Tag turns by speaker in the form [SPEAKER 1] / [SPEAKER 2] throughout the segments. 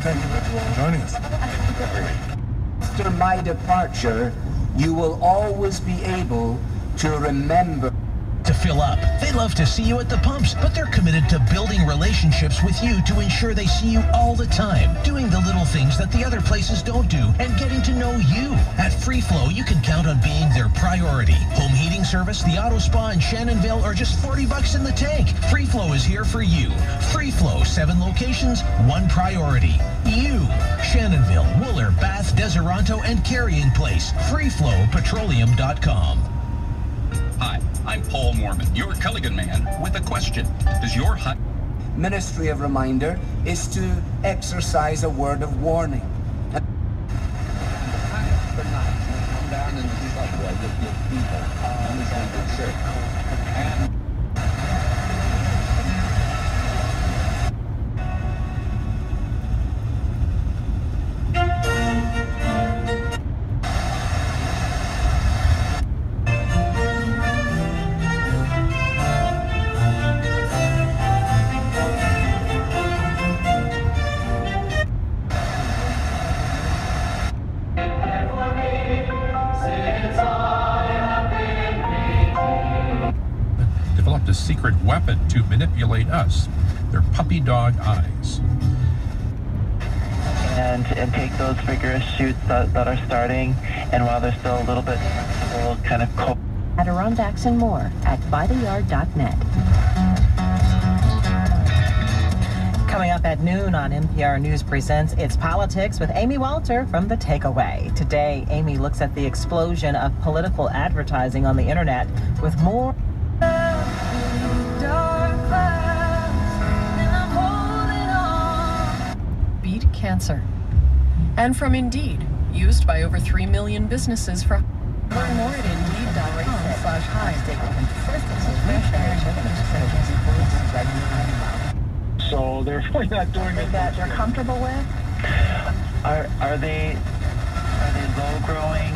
[SPEAKER 1] Thank you for joining us.
[SPEAKER 2] After my departure, you will always be able to remember
[SPEAKER 3] fill up. They love to see you at the pumps, but they're committed to building relationships with you to ensure they see you all the time, doing the little things that the other places don't do, and getting to know you. At Free Flow, you can count on being their priority. Home heating service, the auto spa in Shannonville, are just 40 bucks in the tank. Free Flow is here for you. Free Flow, seven locations, one priority. You. Shannonville, Wooler, Bath, Deseronto, and Carrying Place. FreeFlowPetroleum.com.
[SPEAKER 4] Hi, I'm Paul Mormon, your Culligan man, with a question. Does your hut...
[SPEAKER 2] Ministry of Reminder is to exercise a word of warning.
[SPEAKER 5] Down in the subway with your people on the Sunday. And
[SPEAKER 6] developed a secret weapon to manipulate us their puppy dog eyes.
[SPEAKER 7] and and take those vigorous shoots that, that are starting and while they're still a little bit a little kind of cold
[SPEAKER 8] Adirondacks and more at bytheyard.net.
[SPEAKER 9] Coming up at noon on NPR News Presents It's Politics with Amy Walter from The Takeaway. Today, Amy looks at the explosion of political advertising on the internet with more.
[SPEAKER 10] Cancer. And from Indeed, used by over 3 million businesses for learn more at indeed.com slash hi.
[SPEAKER 11] So they're really not doing it.
[SPEAKER 9] That you're comfortable with?
[SPEAKER 7] are are they are they low growing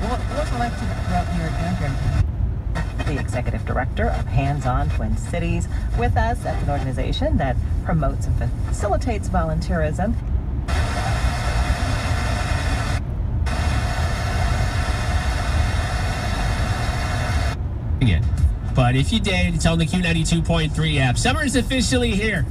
[SPEAKER 9] What, what's it like to grow up near a grandparent? The executive director of Hands On Twin Cities with us at an organization that promotes and facilitates volunteerism.
[SPEAKER 12] But if you did, it's on the Q92.3 app. Summer is officially here.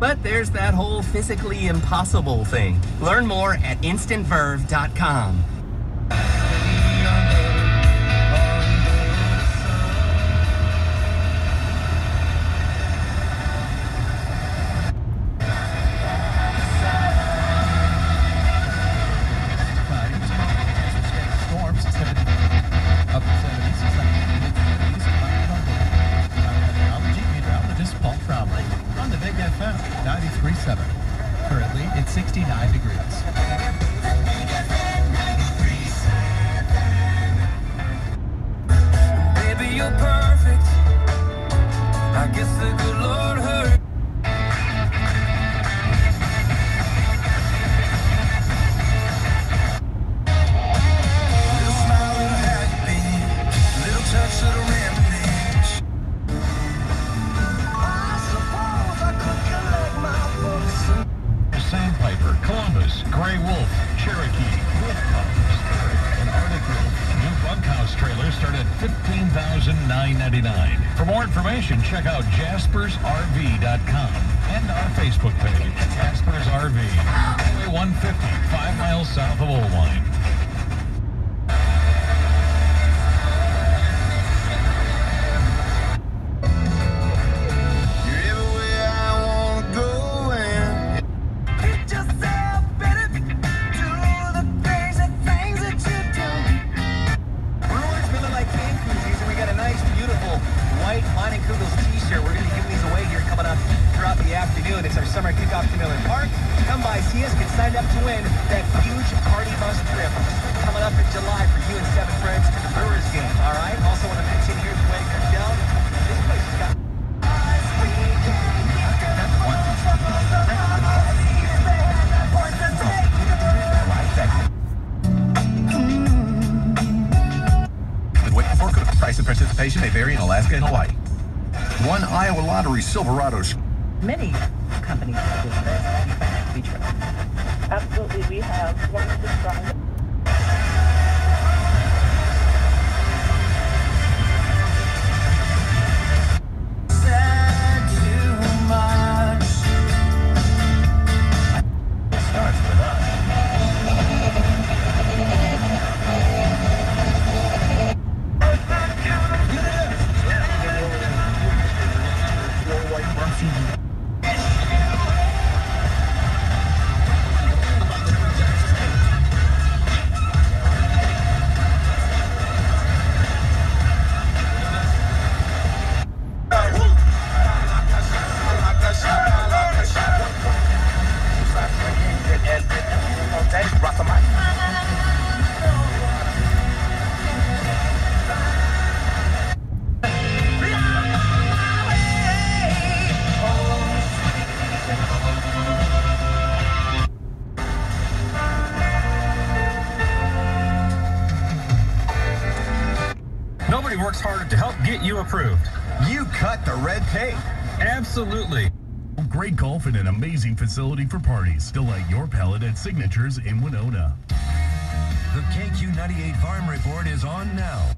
[SPEAKER 13] But there's that whole physically impossible thing. Learn more at instantverve.com.
[SPEAKER 6] start at $15,999. For more information, check out jaspersrv.com and our Facebook page, Jaspers RV. Highway 150, five miles south of Old Line.
[SPEAKER 11] We
[SPEAKER 14] have one of the strongest.
[SPEAKER 6] Approved.
[SPEAKER 15] You cut the red tape.
[SPEAKER 6] Absolutely.
[SPEAKER 16] Great golf and an amazing facility for parties. Delight your palate at Signatures in Winona.
[SPEAKER 17] The KQ98 Farm Report is on now.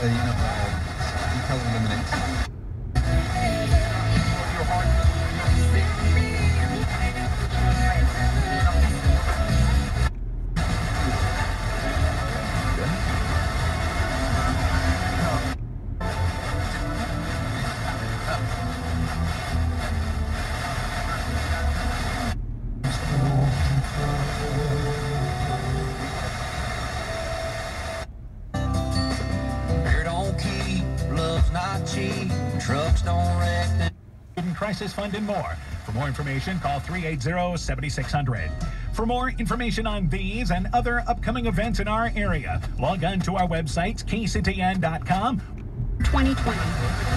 [SPEAKER 11] A,
[SPEAKER 5] a you know, a, you tell
[SPEAKER 18] Crisis Fund and more. For more information, call 380-7600. For more information on these and other upcoming events in our area, log on to our websites, kctn.com.
[SPEAKER 19] 2020.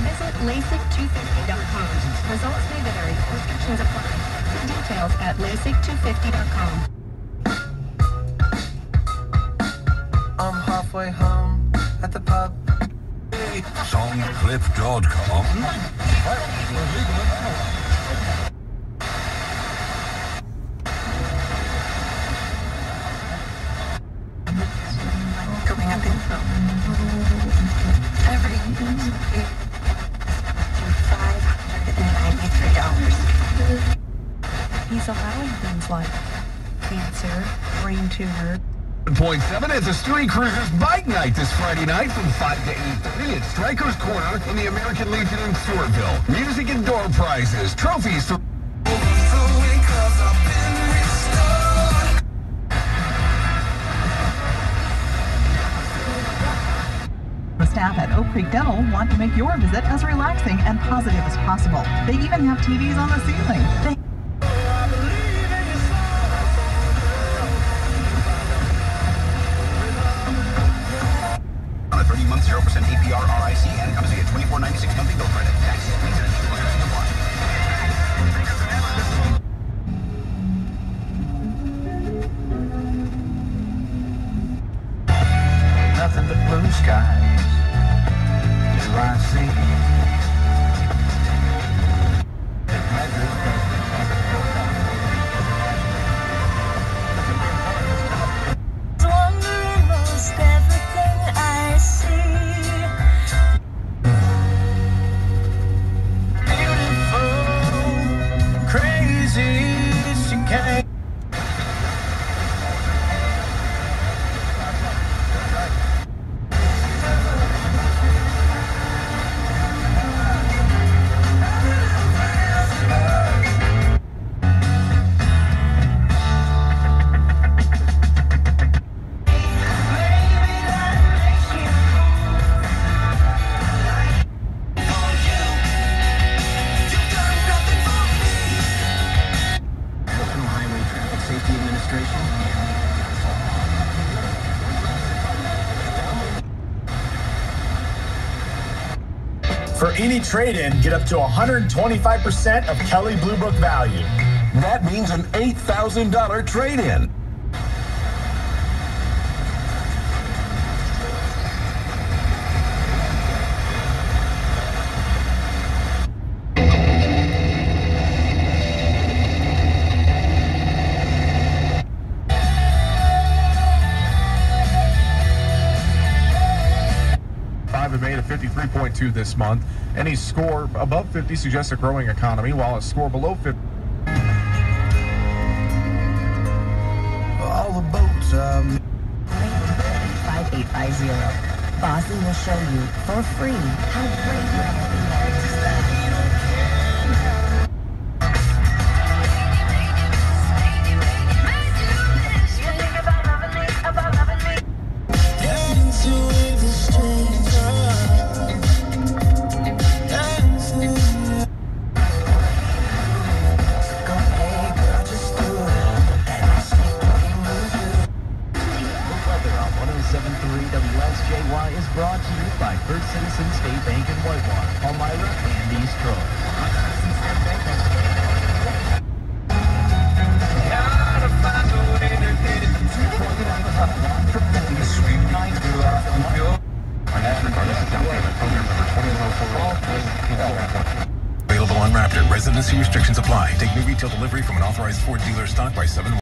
[SPEAKER 19] Visit LASIK250.com. Results may vary. Restrictions apply. See details at LASIK250.com.
[SPEAKER 17] I'm halfway home at the pub.
[SPEAKER 15] Songclip.com.
[SPEAKER 19] Going up in every $593.
[SPEAKER 10] He's allowing things like cancer, brain tumor,
[SPEAKER 15] 7.7 is a Street Cruisers Bike Night this Friday night from 5 to 8.30 at Strikers Corner in the American Legion in Stewartville. Music and door prizes, trophies for...
[SPEAKER 20] The staff at Oak Creek Dental want to make your visit as relaxing and positive as possible. They even have TVs on the ceiling. They
[SPEAKER 2] Nothing but blue skies do I see.
[SPEAKER 21] Any trade-in, get up to 125% of Kelley Blue Book value.
[SPEAKER 15] That means an $8,000 trade-in.
[SPEAKER 20] Five have made a 53.2 this month. Any score above 50 suggests a growing economy, while a score below 50
[SPEAKER 2] All the boats, um.
[SPEAKER 22] 5850. Bossy will show you for free how great your
[SPEAKER 13] Citizen State Bank in Whitewater, Palmyra, and East Troy.
[SPEAKER 23] Available on Raptor. Residency restrictions apply. Take new retail delivery from an authorized Ford dealer stock by 7